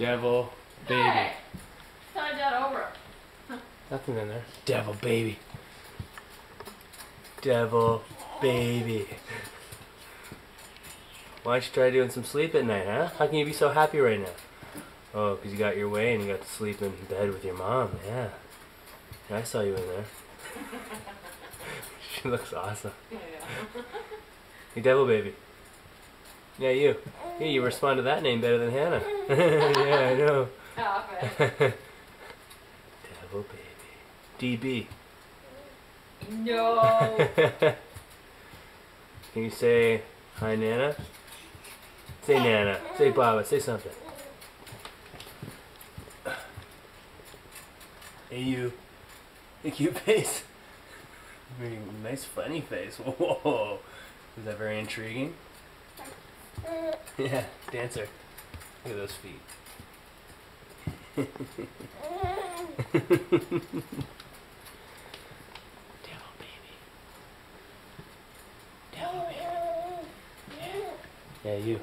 Devil baby. Hey, slide that over. Nothing in there. Devil baby. Devil baby. Why don't you try doing some sleep at night, huh? How can you be so happy right now? Oh, 'cause you got your way and you got to sleep in bed with your mom. Yeah. yeah I saw you in there. she looks awesome. Yeah. Hey, devil baby. Yeah, you. Yeah, you respond to that name better than Hannah. yeah, I know. Stop it. devil baby. DB. No. Can you say hi, Nana? Say Nana. Say Baba. Say something. Hey, you. Hey, cute face. Very nice, funny face. Whoa. Is that very intriguing? Yeah, dancer. Look at those feet. Devil baby. Devil baby. Yeah, you.